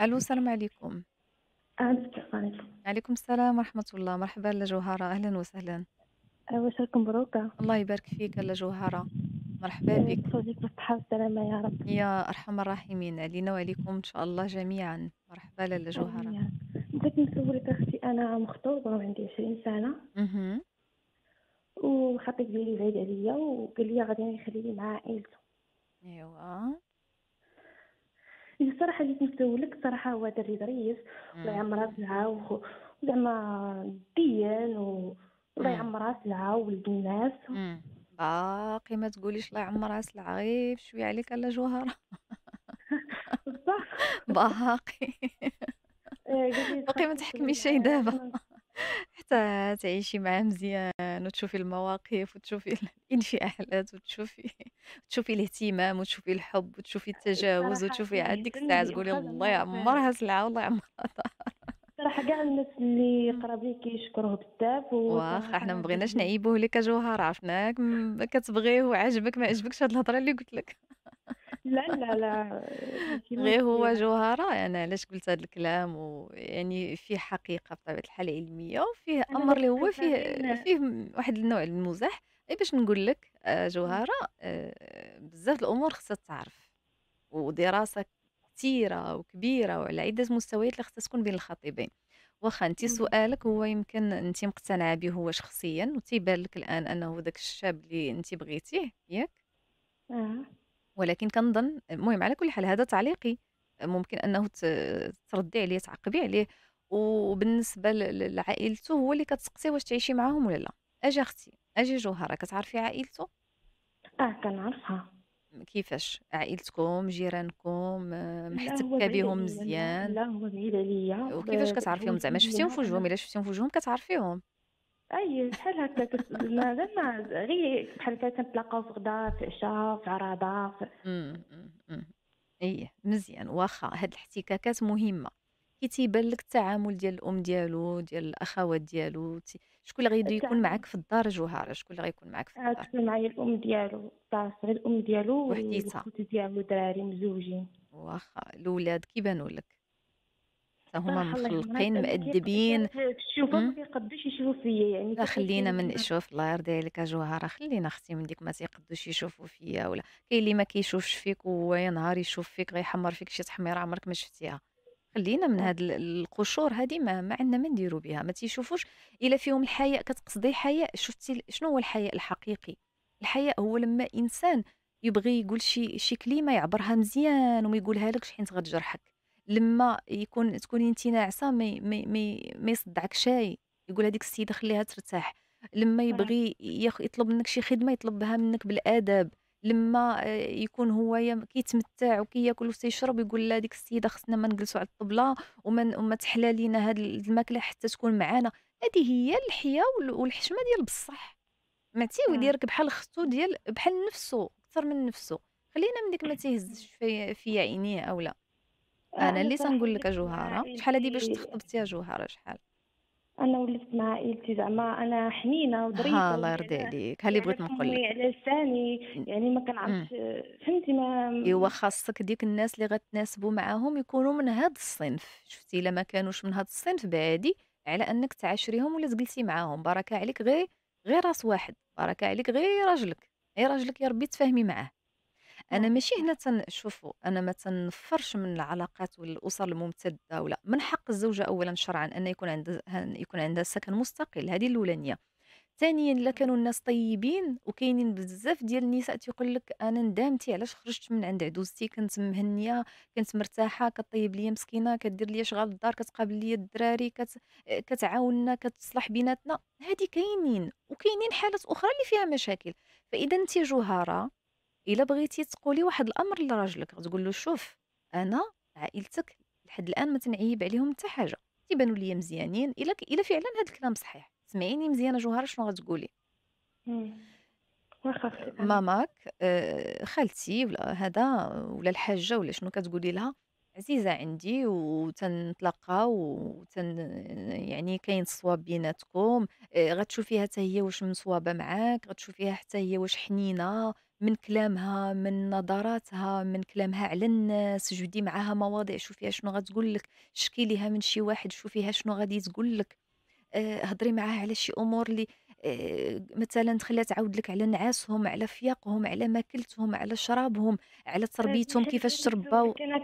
ألو السلام عليكم. السلام عليكم. عليكم السلام ورحمة الله. مرحبا لا جوهرة. أهلا وسهلا. واش راكم مبروكة. الله يبارك فيك لا جوهرة. مرحبا بك. تفوزيك بالصحة والسلامة يا رب. يا أرحم الراحمين. علينا وعليكم إن شاء الله جميعا. مرحبا لا جوهرة. بغيت نسولك أختي أنا مخطوبة وعندي عشرين سنة. أها وخطيب ديالي بعيد عليا وقال لي غادي يخليني مع عائلته. ايوا الصراحة جيت نسولك الصراحة هو دري ظريف الله. يعمرها سلعة وخ- وزعما ديان و- والله مم. يعمرها سلعة وولد الناس. باقي ما تقوليش الله يعمرها سلعة غير شوية عليك لا جوهرة بصح باقي آه، باقي ما تحكميش شي دابا حتى تعيشي معاه مزيان وتشوفي المواقف وتشوفي الانفعالات وتشوفي تشوفي الاهتمام وتشوفي الحب وتشوفي التجاوز الصراحة وتشوفي عاد ديك الساعة كيعجبني تقولي الله يعمرها سلعة والله يعمرها. دار صراحة كاع الناس اللي مم. قراب لي كيشكروه بزاف واخا وصراحة حنا ما أنا بغيناش نعيبوه لك جوهر عرفناك؟ م- كتبغيه وعاجبك ما عجبكش هاد الهضرة اللي قلت لك. لا لا لا ماشي غير هو مشكلة جوهرة أنا علاش قلت هاد الكلام؟ ويعني فيه حقيقة بطبيعة الحال علمية وفيه أنا أمر ما اللي هو فيه غير فيه م- واحد النوع من المزاح. غير باش نقول لك آه، جوهرة آه، بزاف الأمور خصها تعرف. ودراسة كثيره وكبيرة وعلى عدة مستويات اللي خصها تكون بين الخطيبين. واخا انت سؤالك هو يمكن أنت مقتنعة به هو شخصيا وتيبان لك الآن أنه ذاك الشاب اللي أنت بغيتيه ياك؟ آه ولكن كنظن المهم على كل حال هذا تعليقي. ممكن أنه تردي عليه تعقبي عليه. وبالنسبة لعائلته هو اللي كتسقسي واش تعيشي معاهم ولا لا. أجي أختي أجي جوهرة كتعرفي عائلته؟ آه كنعرفها. كيفاش؟ عائلتكم جيرانكم آه، محتكة بهم مزيان؟ لا هو بعيد عليا. وكيفاش كتعرفيهم؟ زعما شفتيهم في وجههم إلا شفتيهم في وجههم كتعرفيهم. أي بحال هكا زعما غير بحال هكا كنتلاقاو في غدا في عشاء في أمم. إيه مزيان. واخا هاد الاحتكاكات مهمة. كي تيبان لك التعامل ديال الأم ديالو ديال الأخوات ديالو. شكون اللي غيدو يكون معاك في الدار جوهرة؟ شكون اللي غيكون معاك في آه، الدار؟ تكون معايا الأم ديالو. صافي غير الأم ديالو وحديتها ديالو دراري مزوجين. واخا الأولاد كيبانوا لك؟ هما مخلقين مأدبين الشوفة ما أمم. كيقدوش يشوفوا فيا يعني لا خلينا من شوف الله يرضي عليك يا جوهرة خلينا أختي من ديك ما تيقدوش يشوفوا فيا ولا كاين اللي ما كيشوفش فيك وهو يا نهار يشوف فيك غيحمر فيك شي تحميرة عمرك ما شفتيها. خلينا من هاد ال- القشور هادي ما, ما عندنا ما نديرو بها ما تيشوفوش إلا فيهم الحياء كتقصدي حياء شفتي شنو هو الحياء الحقيقي؟ الحياء هو لما إنسان يبغي يقول شي شي كلمة يعبرها مزيان وما يقولها لكش حين تغتجرحك لما يكون تكوني انت ناعسة ما ما يصدعك شاي يقول هذيك السيده خليها ترتاح. لما يبغي يطلب منك شي خدمة يطلبها منك بالادب لما آه، يكون هو كيتمتع وكياكل وتيشرب يقول لا ديك السيدة خصنا ما نجلسوا على الطبلة وما وما تحلى لينا هاد الماكلة حتى تكون معانا. هذه هي الحياة وال- والحشمة ديال بصح. معتي آه. ويديرك بحال اختو ديال بحال نفسه أكثر من نفسه خلينا من ديك ما تيهزش في في عينيه أو لا. أنا اللي تنقول لك جوهره شحال هادي باش تخطبتي يا جوهرة شحال؟ أنا ولفت مع عائلتي زعما. أنا حنينة ها وظريفة الله يرضي عليك. ها اللي اللي على بغيت نقول لك؟ على لساني. يعني ما كنعرفش. فهمتي ما إيوا خاصك ديك الناس اللي غتناسبوا معاهم يكونوا من هاد الصنف. شفتي إلا ما كانوش من هاد الصنف بعادي على أنك تعاشريهم ولا تجلسي معاهم. بركه عليك غير غير راس واحد. بركه عليك غير راجلك. غير راجلك يا ربي تفاهمي معاه. أنا آه، ماشي هنا صح تن شوفوا أنا ما تنفرش من العلاقات والأسر الممتدة ولا من حق الزوجه اولا شرعا أن يكون عندها يكون عندها سكن مستقل هذه الأولانية. ثانيا الا كانوا الناس طيبين وكاينين بزاف ديال النساء تيقول لك أنا ندامتي علاش خرجت من عند عدوزتي كنت مهنية كنت مرتاحة كطيب ليا مسكينة كدير ليا شغال الدار كتقابل ليا الدراري كت... كتعاوننا كتصلح بيناتنا. هذه كاينين وكاينين حالات أخرى اللي فيها مشاكل. فإذا انت جوهرة إلا بغيتي تقولي واحد الأمر لراجلك غتقول له شوف أنا عائلتك لحد الآن ما تنعيب عليهم حتى حاجة. تيبانوا ليا مزيانين إلا. إلا فعلا هذا الكلام صحيح. سمعيني مزيانة جوهرة شنو غتقولي؟ أنا ماماك آه، خالتي ولا هذا ولا الحاجة ولا شنو كتقولي لها؟ عزيزة عندي وتنتلاقاو وتن يعني كاين الصواب بيناتكم آآ، غتشوفيها حتى هي واش مصوابة معاك، غتشوفيها حتى هي واش حنينة من كلامها، من نظراتها، من كلامها على الناس، جبدي معاها مواضيع شوفيها شنو غتقول لك، شكي ليها من شي واحد شوفيها شنو غادي تقول لك. آآ هضري معاها على شي أمور اللي مثلًا تخلّيها تعاود لك على نعاسهم، على فياقهم، على ماكلتهم، على شرابهم، على تربيتهم كيفاش تربّاو. أنا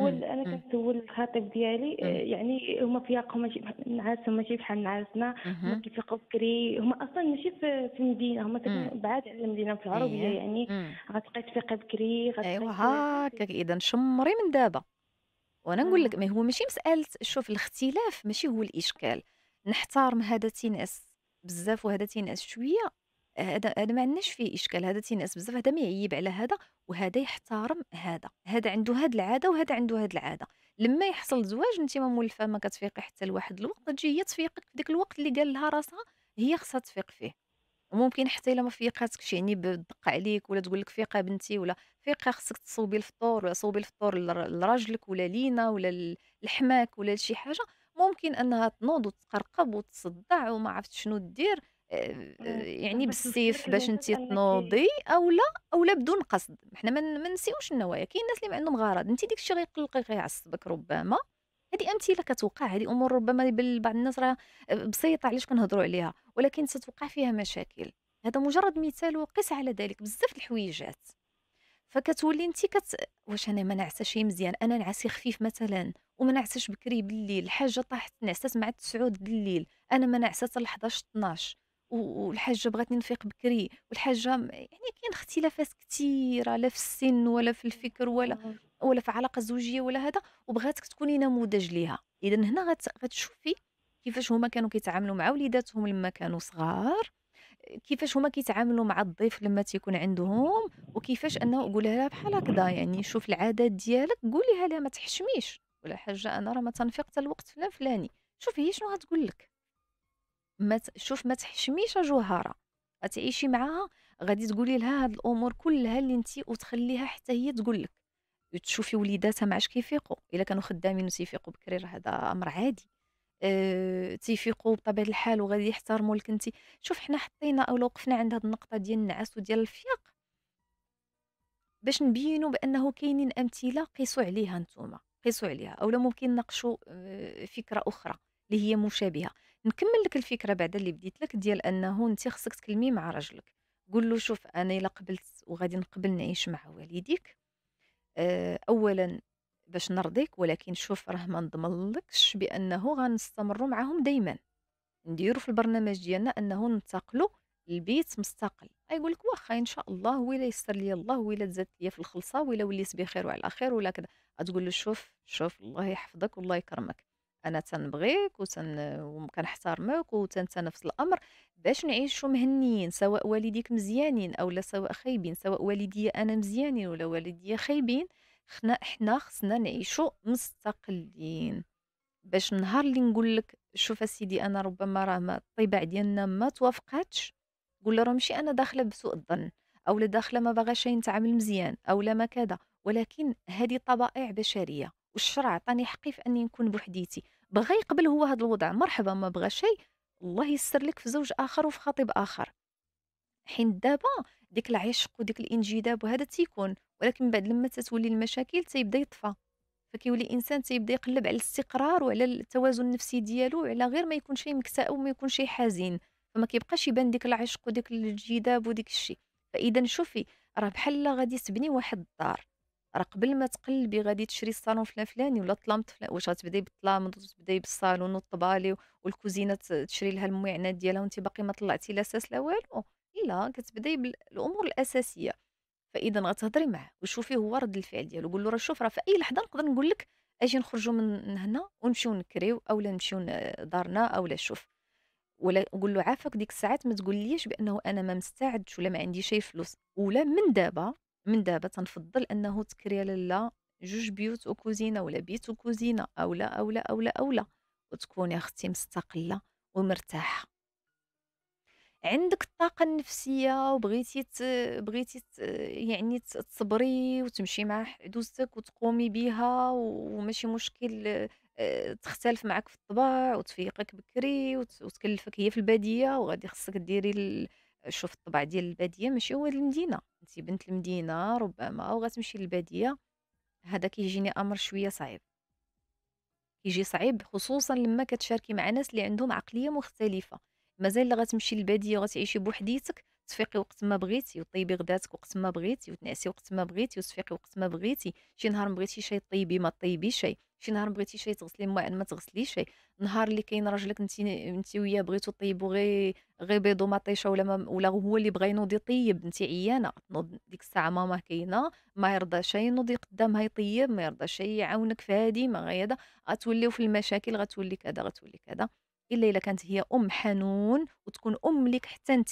إمم، كنسول إمم، كنسول الخطيب ديالي آآ يعني هُما فياقهم ماشي نعاسهم ماشي بحال نعاسنا، هُما كيفيقوا بكري، هُما أصلًا ماشي في المدينة، هُما بعاد على المدينة في العروبية أييه، يعني إمم، غتبقاي تفيقي بكري، ت هاكاك فهمتي؟ إذا شمّري من دابا. وأنا نقول آه، لك ما هو ماشي مسألة شوف الاختلاف ماشي هو الإشكال، نحترم هذا تينقص بزاف وهذا تينقص شوية، هذا هذا ما عندناش فيه إشكال، هذا تينقص بزاف هذا ما يعيب على هذا، وهذا يحترم هذا، هذا عنده هاد العادة وهذا عنده هاد العادة، لمّا يحصل زواج أنتِ ما مولفة ما كتفيقي حتى لواحد الوقت، تجي هي تفيقك في ديك الوقت اللي قال لها راسها هي خصها تفيق فيه. وممكن حتى إلا ما فيقاتكش يعني ب تدق عليك ولا تقول لك فيقي بنتي ولا فيقي خصك تصوبي الفطور ولا صوبي الفطور لر لراجلك ولا لينا ولا لحماك ولا لشي حاجة، ممكن أنها تنوض وتقرقب وتصدع وما عرفت شنو دير آآ، آه، يعني بالسيف باش الميساج أنتِ أنِّك تنوضي أولا أولا بدون قصد، حنا ما ن ما نسيوش النوايا، كاين الناس اللي ما عندهم غرض، أنتِ داك الشي غيقلقك غيعصبك ربما. هذه أمثلة كتوقع، هذه أمور ربما لبعض الناس راه بسيطة. علاش كنهضروا عليها، ولكن ستوقع فيها مشاكل. هذا مجرد مثال وقِس على ذلك بزاف الحويجات. فكتولي أنتِ كت واش أنا ما نعساش مزيان، أنا نعاسي خفيف مثلًا. وما نعساش بكري بالليل، الحاجة طاحت نعسات مع ال21:00 د الليل، أنا ما ناعسة حتى ل23:00، 12:00 و والحاجة بغاتني نفيق بكري، والحاجة م يعني كاين اختلافات كتيرة لا في السن ولا في الفكر ولا ولا في العلاقة الزوجية ولا هذا، وبغاتك تكوني نموذج ليها، إذا هنا غت غتشوفي كيفاش هُما كانوا كيتعاملوا مع وليداتهم لمّا كانوا صغار كيفاش هُما كيتعاملوا مع الضيف لمّا تيكون عندهم، وكيفاش أنه قولها لها بحال هكذا. يعني شوف العادات ديالك قوليها لها ما تحشميش، ولا حاجة أنا راه ما تنفيق حتى الوقت فلان فلاني، شوفي هي شنو غتقول لك، ما شوف ما تحشميش جوهرة، غتعيشي معاها غادي تقولي لها هاد الأمور كلها اللي أنتِ وتخليها حتى هي تقول لك، تشوفي وليداتها ما عادش كيفيقوا، إلا كانوا خدامين وتيفيقوا بكري راه هذا أمر عادي. آآ تيفيقوا بطبيعة الحال وغادي يحترموا لك أنتِ. شوف حنا حطينا لو وقفنا عند هاد النقطة ديال النعاس وديال الفياق، باش نبينوا بأنه كاينين أمثلة قيسوا عليها نتوما، قيسوا عليها، أولا ممكن نناقشوا آآ فكرة أخرى اللي هي مشابهة. نكمل لك الفكرة بعدا اللي بديت لك ديال أنه أنتِ خصك تكلمي مع راجلك، قُل له شوف أنا إلا قبلت وغادي نقبل نعيش مع والديك آآ أولًا باش نرضيك، ولكن شوف راه ما نضمنلكش بأنه غنستمروا معاهم دايمًا. نديرو في البرنامج ديالنا أنه ننتقلوا لبيت مستقل، غيقول لك واخا إن شاء الله وإلا يسر لي الله وإلا تزادت ليا في الخلصة وإلا وليت بخير وعلى خير ولا كذا، غتقول له شوف شوف الله يحفظك والله يكرمك، أنا تنبغيك وتن وكنحترمك وتنت نفس الأمر باش نعيشوا مهنيين سواء والديك مزيانين أو لا سواء خايبين، سواء والديا أنا مزيانين ولا والديا خايبين، خنا حنا خصنا نعيشوا مستقلين. باش النهار اللي نقول لك شوف أسيدي أنا ربما راه الطباع ديالنا ما توافقاتش، قُل له راه ماشي أنا داخلة بسوء الظن، أولا داخلة ما باغاش نتعامل مزيان، أولا ما كذا، ولكن هذه طبائع بشرية، والشرع عطاني حقي في أني نكون بوحديتي، بغا يقبل هو هذا الوضع مرحبا، ما بغى شي الله ييسر لك في زوج آخر وفي خطيب آخر، حين دابا ديك العشق وديك الانجذاب وهذا تيكون، ولكن بعد لمّا تتولي المشاكل تيبدا يطفى. فكيولي الإنسان تيبدا يقلّب على الاستقرار وعلى التوازن النفسي ديالو وعلى غير ما يكون شي مكتئب وما يكون شي حزين، فما كيبقاش يبان ديك العشق وديك الانجذاب وديك الشي، فإذا شوفي راه بحال غادي تبني واحد الدار، راه قبل ما تقلبي غادي تشري الصالون فلان فلاني ولا طلامط فلان واش غتبداي بالطلامط وتبداي بالصالون والطبالي والكوزينة ت تشري لها المويعنات ديالها وأنتِ باقي ما طلعتي لا أساس لا والو، لا كتبداي بالأمور الأساسية. فإذا غتهضري معاه وشوفي هو رد الفعل ديالو، قول له راه شوف راه في أي لحظة نقدر نقول لك أجي نخرجوا من هنا ونمشيو نكريو أولا نمشيو دارنا أولا شوف، ولا قول له عافاك ديك الساعات ما تقوليش بأنه أنا ما مستعدش ولا ما عنديش أي فلوس، ولا من دابا من دابا تنفضل أنه تكريا لالا جوج بيوت وكوزينة ولا بيت وكوزينة أولا، أولا، أولا، أولا، وتكوني أختي مستقلة ومرتاحة. عندِك الطاقة النفسية وبغيتي ت بغيتي ت يعني تصبري وتمشي مع حدوثتِك وتقومي بها وماشي مشكل آآ تختلف معاك في الطباع وتفيقك بكري وت وتكلفك هي في البادية وغادي خصك ديري ال شوف الطبع ديال البادية ماشي هو المدينة، أنتِ بنت المدينة ربما وغتمشي للبادية، هذا كيجيني أمر شوية صعيب. كيجي صعيب خصوصًا لمّا كتشاركي مع ناس اللي عندهم عقلية مختلفة، مازال إلا غتمشي للبادية وغتعيشي بوحديتك، تفيقي وقت ما بغيتي وطيبي غداتك وقت ما بغيتي وتنعسي وقت ما بغيتي وتفيقي وقت ما بغيتي، شي نهار ما بغيتيش شي طيبي ما طيبيش شي، شي نهار ما بغيتيش شي تغسلي المواعن ما تغسليش شي، نهار اللي كاين راجلك أنتِ أنتِ وياه بغيتو طيبوا غير غير بيض ومطيشه ولا ما ولا هو اللي بغا ينوض يطيب، أنتِ عيانة، تنوض ديك الساعة ماما كاينة ما يرضاش ينوض قدامها يطيب، ما يرضاش يعاونك في هادي ما هذا، غتوليو في المشاكل غتولي كذا، غتولي كذا، إلا إلا كانت هي أم حنون وتكون أم ليك حتى أنتِ،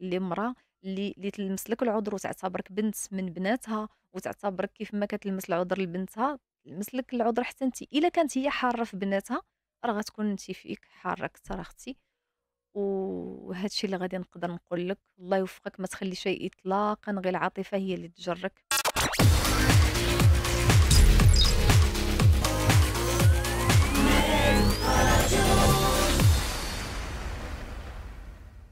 اللي مرا اللي اللي تلمس لك العذر وتعتبرك بنت من بناتها وتعتبرك كيف ما كتلمس العذر لبنتها تلمس لك العذر حتى أنتِ، إلا كانت هي حارة في بناتها راه غتكون أنتِ فيك حارة أكثر أختي، وهذا الشيء اللي غادي نقدر نقول لك، الله يوفقك ما تخلي شيء إطلاقًا غير العاطفة هي اللي تجرك.